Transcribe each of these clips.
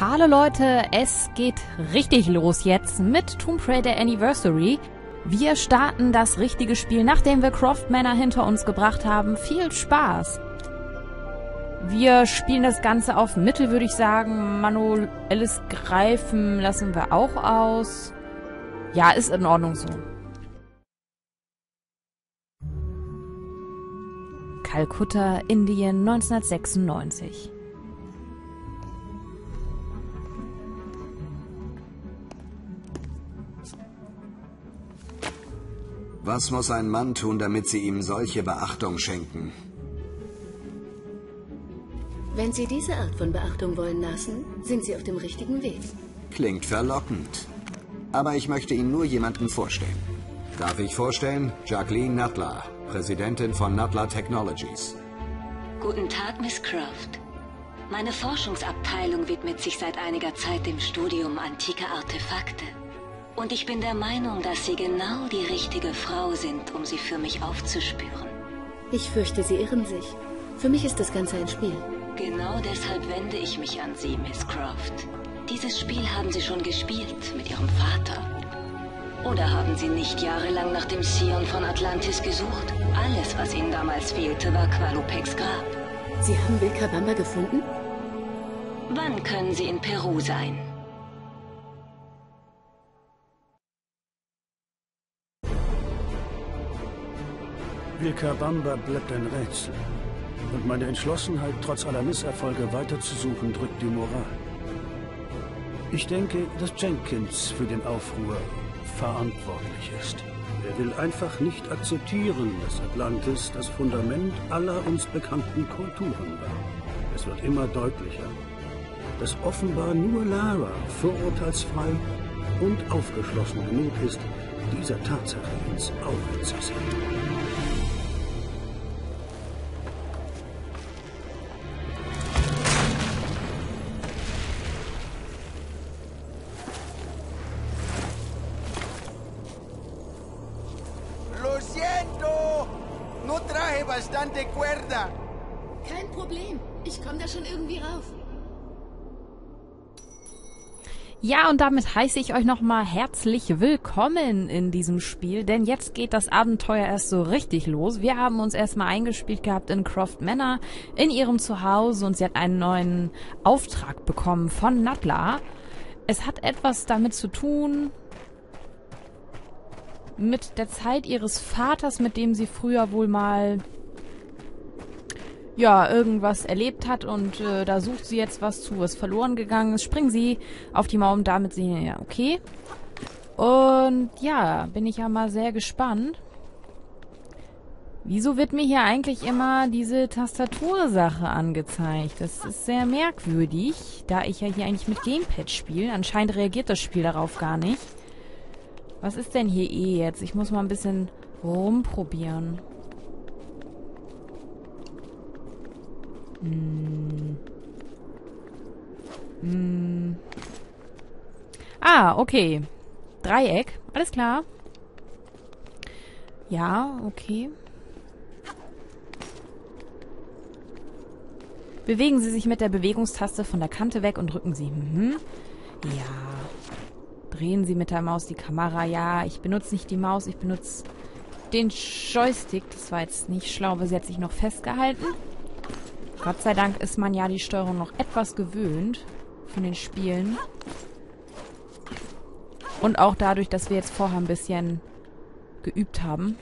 Hallo Leute, es geht richtig los jetzt mit Tomb Raider Anniversary. Wir starten das richtige Spiel, nachdem wir Croft Manor hinter uns gebracht haben. Viel Spaß! Wir spielen das Ganze auf Mittel, würde ich sagen. Manuelles Greifen lassen wir auch aus. Ja, ist in Ordnung so. Kalkutta, Indien, 1996. Was muss ein Mann tun, damit Sie ihm solche Beachtung schenken? Wenn Sie diese Art von Beachtung wollen lassen, sind Sie auf dem richtigen Weg. Klingt verlockend. Aber ich möchte Ihnen nur jemanden vorstellen. Darf ich vorstellen? Jacqueline Nuttler, Präsidentin von Nuttler Technologies. Guten Tag, Miss Croft. Meine Forschungsabteilung widmet sich seit einiger Zeit dem Studium antiker Artefakte. Und ich bin der Meinung, dass Sie genau die richtige Frau sind, um sie für mich aufzuspüren. Ich fürchte, Sie irren sich. Für mich ist das Ganze ein Spiel. Genau deshalb wende ich mich an Sie, Miss Croft. Dieses Spiel haben Sie schon gespielt mit Ihrem Vater. Oder haben Sie nicht jahrelang nach dem Sion von Atlantis gesucht? Alles, was Ihnen damals fehlte, war Qualupeks Grab. Sie haben Wilkabamba gefunden? Wann können Sie in Peru sein? Vilcabamba bleibt ein Rätsel. Und meine Entschlossenheit, trotz aller Misserfolge weiterzusuchen, drückt die Moral. Ich denke, dass Jenkins für den Aufruhr verantwortlich ist. Er will einfach nicht akzeptieren, dass Atlantis das Fundament aller uns bekannten Kulturen war. Es wird immer deutlicher, dass offenbar nur Lara vorurteilsfrei und aufgeschlossen genug ist, dieser Tatsache ins Auge zu sehen. Ja, und damit heiße ich euch nochmal herzlich willkommen in diesem Spiel, denn jetzt geht das Abenteuer erst so richtig los. Wir haben uns erstmal eingespielt gehabt in Croft Manor, in ihrem Zuhause und sie hat einen neuen Auftrag bekommen von Natla. Es hat etwas damit zu tun, mit der Zeit ihres Vaters, mit dem sie früher wohl mal ja, irgendwas erlebt hat und äh, da sucht sie jetzt was zu, was verloren gegangen ist. Springen sie auf die Mauer, damit sie, ja, okay. Und ja, bin ich ja mal sehr gespannt. Wieso wird mir hier eigentlich immer diese Tastatursache angezeigt? Das ist sehr merkwürdig, da ich ja hier eigentlich mit Gamepad spiele. Anscheinend reagiert das Spiel darauf gar nicht. Was ist denn hier eh jetzt? Ich muss mal ein bisschen rumprobieren. Hm. Hm. Ah, okay. Dreieck. Alles klar. Ja, okay. Bewegen Sie sich mit der Bewegungstaste von der Kante weg und drücken Sie. Mhm. Ja. Drehen Sie mit der Maus die Kamera. Ja, ich benutze nicht die Maus, ich benutze den Joystick. Das war jetzt nicht schlau, aber sie hat sich noch festgehalten. Gott sei Dank ist man ja die Steuerung noch etwas gewöhnt von den Spielen. Und auch dadurch, dass wir jetzt vorher ein bisschen geübt haben.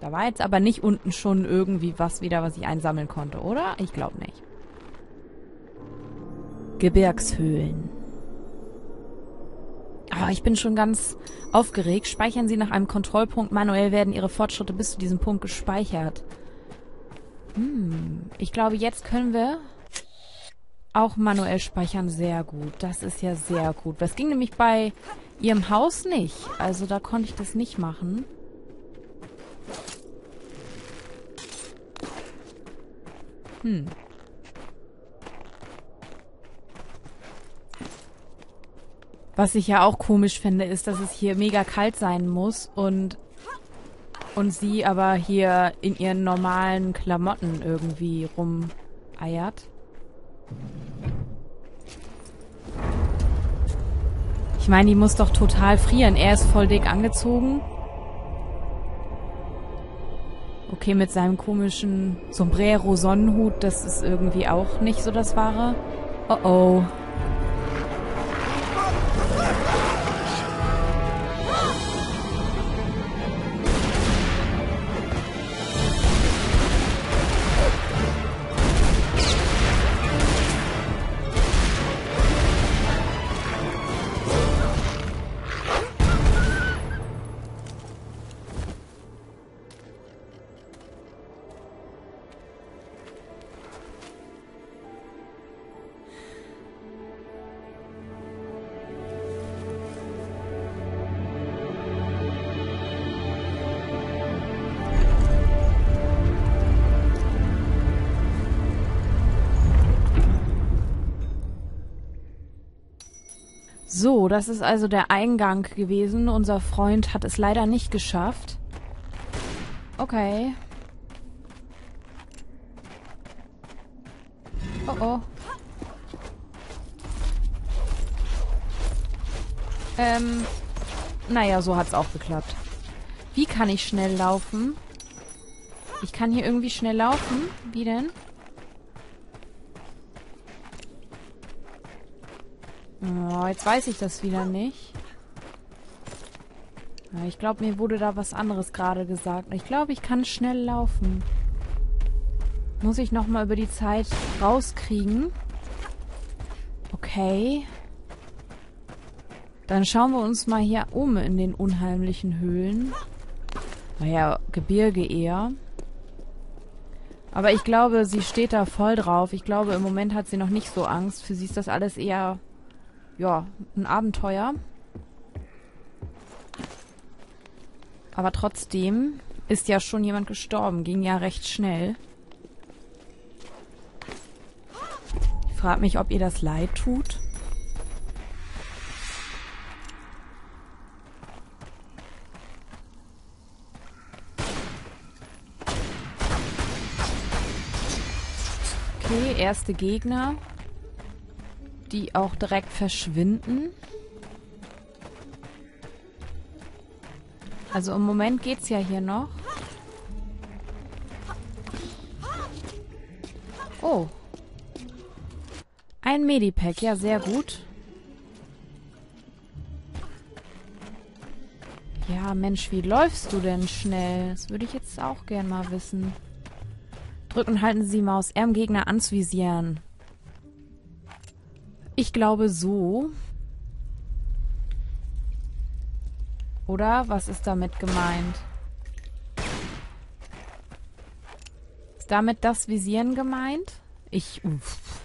Da war jetzt aber nicht unten schon irgendwie was wieder, was ich einsammeln konnte, oder? Ich glaube nicht. Gebirgshöhlen. Ah, ich bin schon ganz aufgeregt. Speichern Sie nach einem Kontrollpunkt. Manuell werden Ihre Fortschritte bis zu diesem Punkt gespeichert. Hm, ich glaube, jetzt können wir auch manuell speichern. Sehr gut. Das ist ja sehr gut. Das ging nämlich bei Ihrem Haus nicht. Also da konnte ich das nicht machen. Hm. Was ich ja auch komisch finde, ist, dass es hier mega kalt sein muss und und sie aber hier in ihren normalen Klamotten irgendwie eiert. Ich meine, die muss doch total frieren. Er ist voll dick angezogen. Okay, mit seinem komischen Sombrero-Sonnenhut, das ist irgendwie auch nicht so das Wahre. Oh oh. So, das ist also der Eingang gewesen. Unser Freund hat es leider nicht geschafft. Okay. Oh oh. Ähm, naja, so hat's auch geklappt. Wie kann ich schnell laufen? Ich kann hier irgendwie schnell laufen. Wie denn? Oh, jetzt weiß ich das wieder nicht. Ich glaube, mir wurde da was anderes gerade gesagt. Ich glaube, ich kann schnell laufen. Muss ich nochmal über die Zeit rauskriegen. Okay. Dann schauen wir uns mal hier um in den unheimlichen Höhlen. Naja, Gebirge eher. Aber ich glaube, sie steht da voll drauf. Ich glaube, im Moment hat sie noch nicht so Angst. Für sie ist das alles eher ja, ein Abenteuer. Aber trotzdem ist ja schon jemand gestorben. Ging ja recht schnell. Ich frage mich, ob ihr das leid tut. Okay, erste Gegner die auch direkt verschwinden. Also im Moment geht's ja hier noch. Oh. Ein Medipack, ja, sehr gut. Ja, Mensch, wie läufst du denn schnell? Das würde ich jetzt auch gern mal wissen. Drücken halten Sie Maus R, um Gegner anzuvisieren. Ich glaube so. Oder? Was ist damit gemeint? Ist damit das Visieren gemeint? Ich... Uff.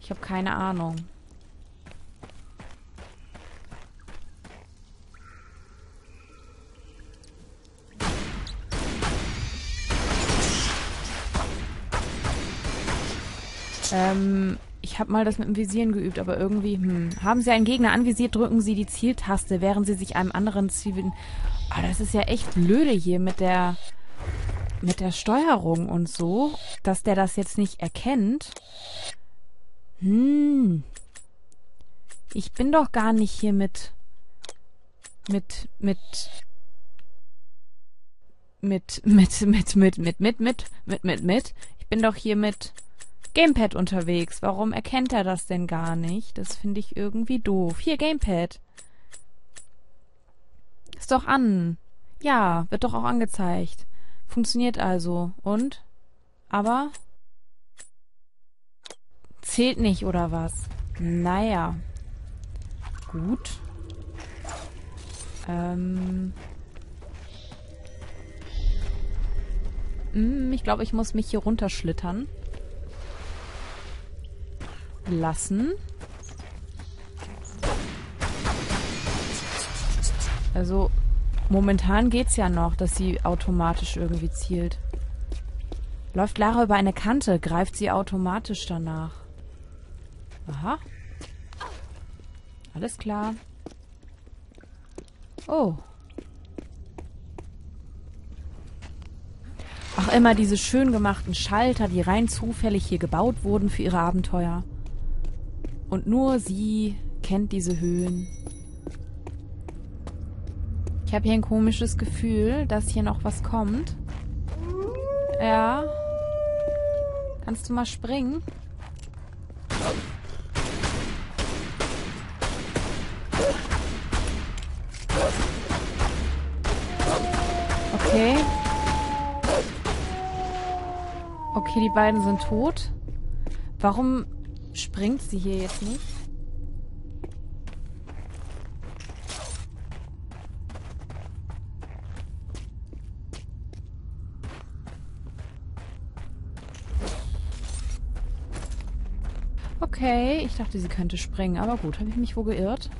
Ich habe keine Ahnung. Ich habe mal das mit dem Visieren geübt, aber irgendwie, hm. Haben Sie einen Gegner anvisiert, drücken Sie die Zieltaste, während Sie sich einem anderen Ziel... Ah, das ist ja echt blöde hier mit der mit der Steuerung und so, dass der das jetzt nicht erkennt. Hm. Ich bin doch gar nicht hier mit mit mit mit mit mit mit mit mit mit mit mit mit ich bin doch hier mit Gamepad unterwegs. Warum erkennt er das denn gar nicht? Das finde ich irgendwie doof. Hier, Gamepad. Ist doch an. Ja, wird doch auch angezeigt. Funktioniert also. Und? Aber? Zählt nicht, oder was? Naja. Gut. Ähm. Hm, ich glaube, ich muss mich hier runterschlittern lassen. Also, momentan geht's ja noch, dass sie automatisch irgendwie zielt. Läuft Lara über eine Kante, greift sie automatisch danach. Aha. Alles klar. Oh. Ach immer diese schön gemachten Schalter, die rein zufällig hier gebaut wurden für ihre Abenteuer. Und nur sie kennt diese Höhen. Ich habe hier ein komisches Gefühl, dass hier noch was kommt. Ja. Kannst du mal springen? Okay. Okay, die beiden sind tot. Warum springt sie hier jetzt nicht? Okay, ich dachte, sie könnte springen. Aber gut, habe ich mich wohl geirrt?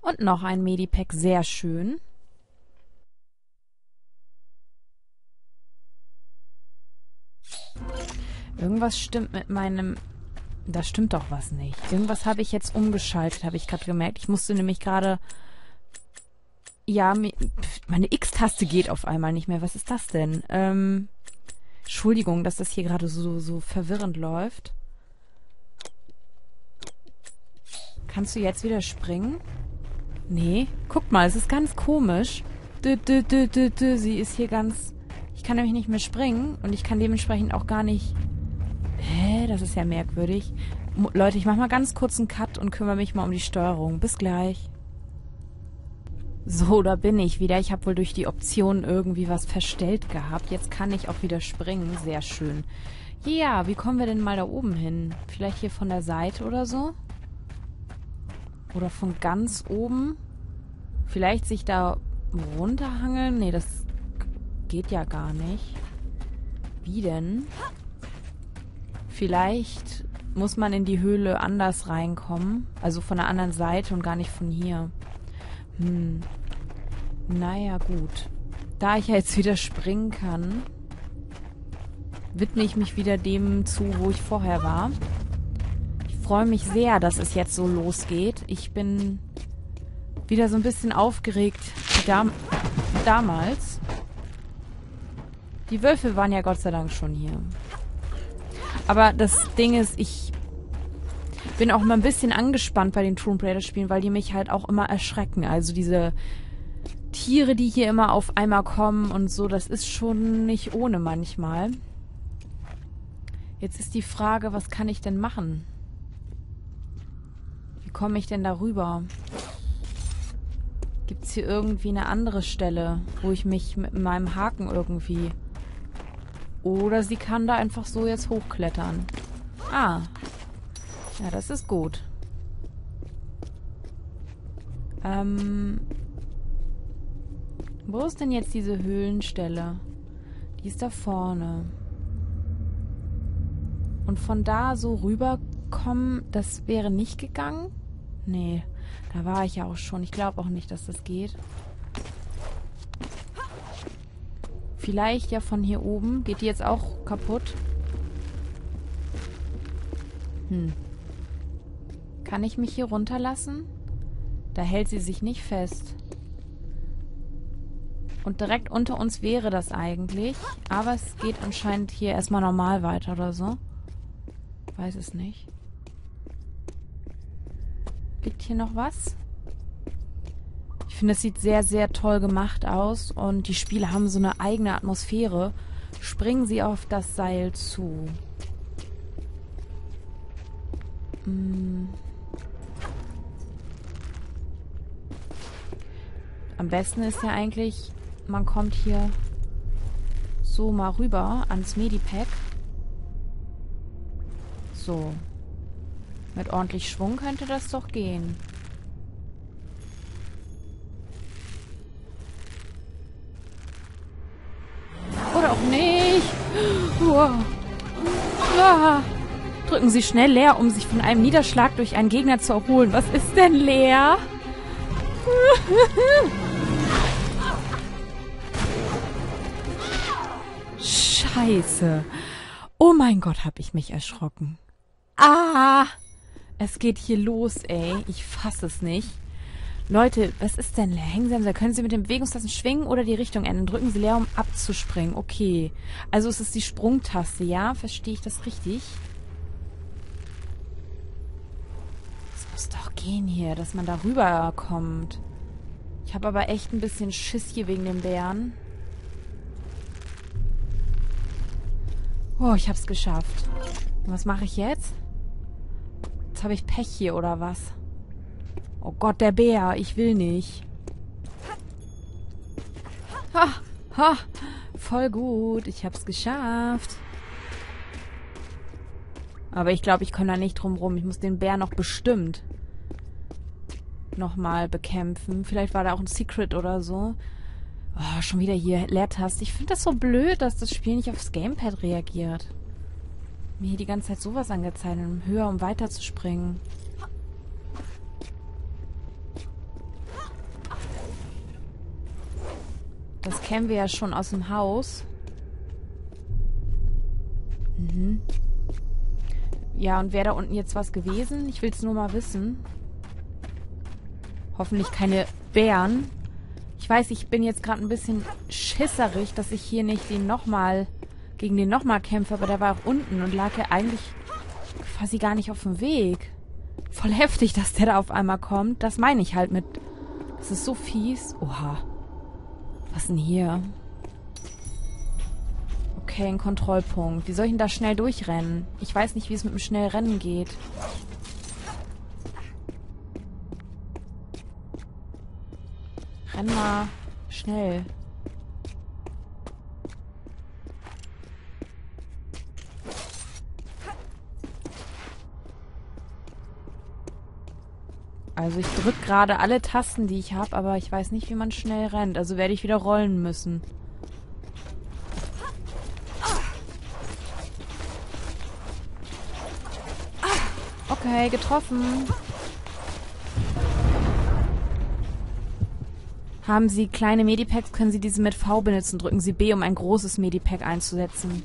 Und noch ein Medipack, sehr schön. Irgendwas stimmt mit meinem... Da stimmt doch was nicht. Irgendwas habe ich jetzt umgeschaltet, habe ich gerade gemerkt. Ich musste nämlich gerade... Ja, meine X-Taste geht auf einmal nicht mehr. Was ist das denn? Ähm... Entschuldigung, dass das hier gerade so, so verwirrend läuft. Kannst du jetzt wieder springen? Nee. Guck mal, es ist ganz komisch. Dü, dü, dü, dü, dü. Sie ist hier ganz... Ich kann nämlich nicht mehr springen und ich kann dementsprechend auch gar nicht... Das ist ja merkwürdig. Mo Leute, ich mach mal ganz kurz einen Cut und kümmere mich mal um die Steuerung. Bis gleich. So, da bin ich wieder. Ich habe wohl durch die Option irgendwie was verstellt gehabt. Jetzt kann ich auch wieder springen. Sehr schön. Ja, wie kommen wir denn mal da oben hin? Vielleicht hier von der Seite oder so? Oder von ganz oben? Vielleicht sich da runterhangeln? Nee, das geht ja gar nicht. Wie denn? Vielleicht muss man in die Höhle anders reinkommen. Also von der anderen Seite und gar nicht von hier. Hm. Naja, gut. Da ich ja jetzt wieder springen kann, widme ich mich wieder dem zu, wo ich vorher war. Ich freue mich sehr, dass es jetzt so losgeht. Ich bin wieder so ein bisschen aufgeregt wie dam damals. Die Wölfe waren ja Gott sei Dank schon hier. Aber das Ding ist, ich bin auch immer ein bisschen angespannt bei den Tomb Raider Spielen, weil die mich halt auch immer erschrecken. Also diese Tiere, die hier immer auf einmal kommen und so, das ist schon nicht ohne manchmal. Jetzt ist die Frage, was kann ich denn machen? Wie komme ich denn darüber? Gibt es hier irgendwie eine andere Stelle, wo ich mich mit meinem Haken irgendwie... Oder sie kann da einfach so jetzt hochklettern. Ah, ja, das ist gut. Ähm. Wo ist denn jetzt diese Höhlenstelle? Die ist da vorne. Und von da so rüberkommen, das wäre nicht gegangen? Nee, da war ich ja auch schon. Ich glaube auch nicht, dass das geht. Vielleicht ja von hier oben. Geht die jetzt auch kaputt? Hm. Kann ich mich hier runterlassen? Da hält sie sich nicht fest. Und direkt unter uns wäre das eigentlich. Aber es geht anscheinend hier erstmal normal weiter oder so. Weiß es nicht. Liegt hier noch was? Ich finde, es sieht sehr, sehr toll gemacht aus. Und die Spiele haben so eine eigene Atmosphäre. Springen sie auf das Seil zu. Hm. Am besten ist ja eigentlich, man kommt hier so mal rüber ans Medipack. So. Mit ordentlich Schwung könnte das doch gehen. Nicht. Uah. Uah. Drücken Sie schnell leer, um sich von einem Niederschlag durch einen Gegner zu erholen. Was ist denn leer? Scheiße. Oh mein Gott, hab ich mich erschrocken. Ah! Es geht hier los, ey. Ich fass es nicht. Leute, was ist denn Hängsam? Können Sie mit den Bewegungstasten schwingen oder die Richtung ändern? Drücken Sie leer, um abzuspringen. Okay. Also es ist die Sprungtaste, ja? Verstehe ich das richtig? Es muss doch gehen hier, dass man da rüberkommt. Ich habe aber echt ein bisschen Schiss hier wegen dem Bären. Oh, ich hab's geschafft. Und was mache ich jetzt? Jetzt habe ich Pech hier, oder was? Oh Gott, der Bär. Ich will nicht. Ha, ha. Voll gut. Ich hab's geschafft. Aber ich glaube, ich komme da nicht drum rum. Ich muss den Bär noch bestimmt nochmal bekämpfen. Vielleicht war da auch ein Secret oder so. Oh, schon wieder hier Leertaste. Ich finde das so blöd, dass das Spiel nicht aufs Gamepad reagiert. Mir hier die ganze Zeit sowas angezeigt, um höher, um weiter zu springen. Das kennen wir ja schon aus dem Haus. Mhm. Ja, und wäre da unten jetzt was gewesen? Ich will es nur mal wissen. Hoffentlich keine Bären. Ich weiß, ich bin jetzt gerade ein bisschen schisserig, dass ich hier nicht den nochmal gegen den nochmal kämpfe, aber der war auch unten und lag ja eigentlich quasi gar nicht auf dem Weg. Voll heftig, dass der da auf einmal kommt. Das meine ich halt mit. Das ist so fies. Oha. Was denn hier? Okay, ein Kontrollpunkt. Wie soll ich denn da schnell durchrennen? Ich weiß nicht, wie es mit dem Schnellrennen geht. Renn mal schnell. Also ich drücke gerade alle Tasten, die ich habe, aber ich weiß nicht, wie man schnell rennt. Also werde ich wieder rollen müssen. Okay, getroffen. Haben Sie kleine Medipacks, können Sie diese mit V benutzen. Drücken Sie B, um ein großes Medipack einzusetzen.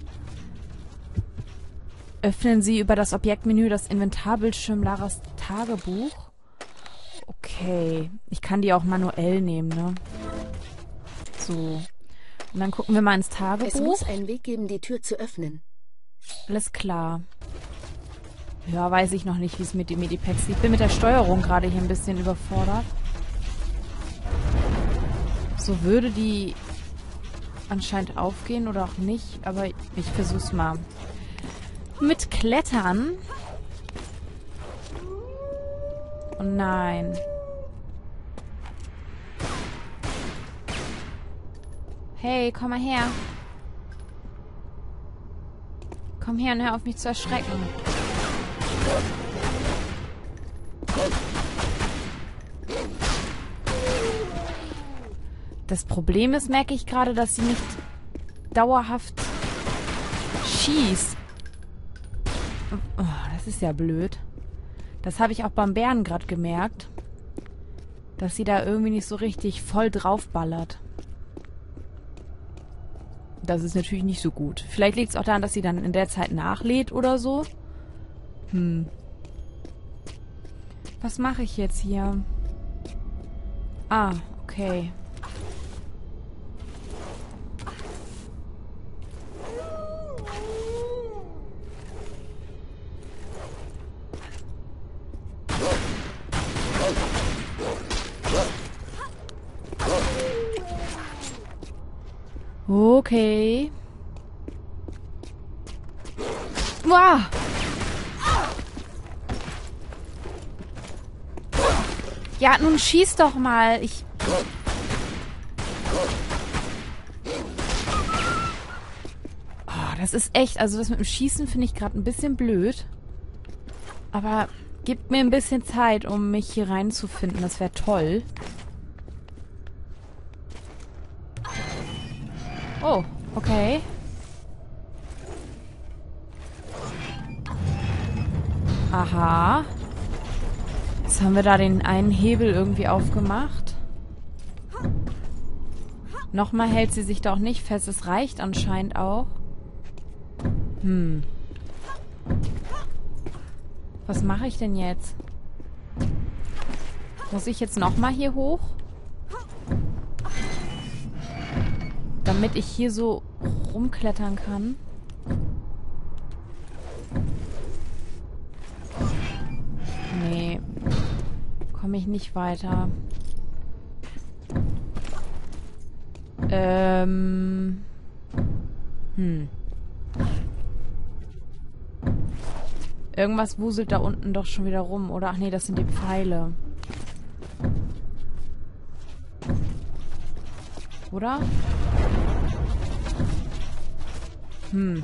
Öffnen Sie über das Objektmenü das Inventarbildschirm Laras Tagebuch. Okay. Ich kann die auch manuell nehmen, ne? So. Und dann gucken wir mal ins Tagebuch. Es muss einen Weg geben, die Tür zu öffnen. Alles klar. Ja, weiß ich noch nicht, wie es mit den Medipacks Ich bin mit der Steuerung gerade hier ein bisschen überfordert. So würde die anscheinend aufgehen oder auch nicht, aber ich versuch's mal. Mit Klettern. Oh nein. Hey, komm mal her. Komm her und hör auf mich zu erschrecken. Das Problem ist, merke ich gerade, dass sie nicht dauerhaft schießt. Oh, das ist ja blöd. Das habe ich auch beim Bären gerade gemerkt. Dass sie da irgendwie nicht so richtig voll draufballert. Das ist natürlich nicht so gut. Vielleicht liegt es auch daran, dass sie dann in der Zeit nachlädt oder so. Hm. Was mache ich jetzt hier? Ah, okay. Okay. Wow. Ja, nun schieß doch mal. Ich... Oh, das ist echt... Also das mit dem Schießen finde ich gerade ein bisschen blöd. Aber gib mir ein bisschen Zeit, um mich hier reinzufinden. Das wäre toll. Oh, okay. Aha. Jetzt haben wir da den einen Hebel irgendwie aufgemacht. Nochmal hält sie sich doch nicht fest. Es reicht anscheinend auch. Hm. Was mache ich denn jetzt? Muss ich jetzt nochmal hier hoch? Damit ich hier so rumklettern kann. Nee. Komme ich nicht weiter. Ähm. Hm. Irgendwas wuselt da unten doch schon wieder rum. Oder, ach nee, das sind die Pfeile. Oder? Hm.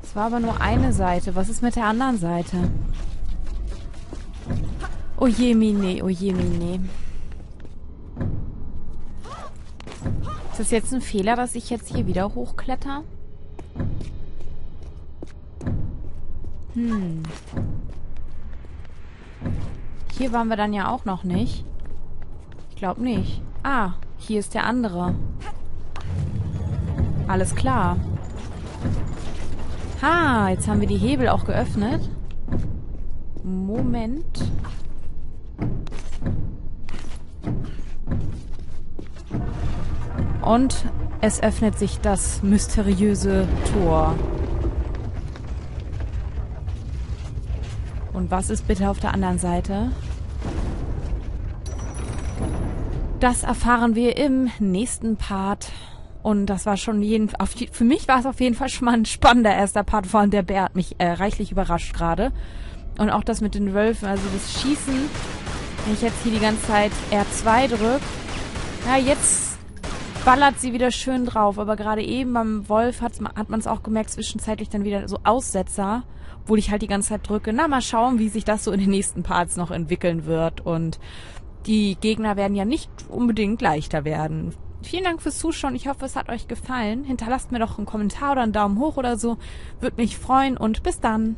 Es war aber nur eine Seite. Was ist mit der anderen Seite? Oh je, Mine, oh je, Mine. Ist das jetzt ein Fehler, dass ich jetzt hier wieder hochkletter? Hm. Hier waren wir dann ja auch noch nicht. Ich glaube nicht. Ah, hier ist der andere. Alles klar. Ha, jetzt haben wir die Hebel auch geöffnet. Moment. Und es öffnet sich das mysteriöse Tor. Und was ist bitte auf der anderen Seite? Das erfahren wir im nächsten Part. Und das war schon jeden, auf, für mich war es auf jeden Fall schon mal ein spannender erster Part, vor allem der Bär hat mich äh, reichlich überrascht gerade. Und auch das mit den Wölfen, also das Schießen, wenn ich jetzt hier die ganze Zeit R2 drücke. Ja, jetzt ballert sie wieder schön drauf, aber gerade eben beim Wolf hat man es auch gemerkt, zwischenzeitlich dann wieder so Aussetzer obwohl ich halt die ganze Zeit drücke. Na, mal schauen, wie sich das so in den nächsten Parts noch entwickeln wird. Und die Gegner werden ja nicht unbedingt leichter werden. Vielen Dank fürs Zuschauen. Ich hoffe, es hat euch gefallen. Hinterlasst mir doch einen Kommentar oder einen Daumen hoch oder so. Würde mich freuen und bis dann.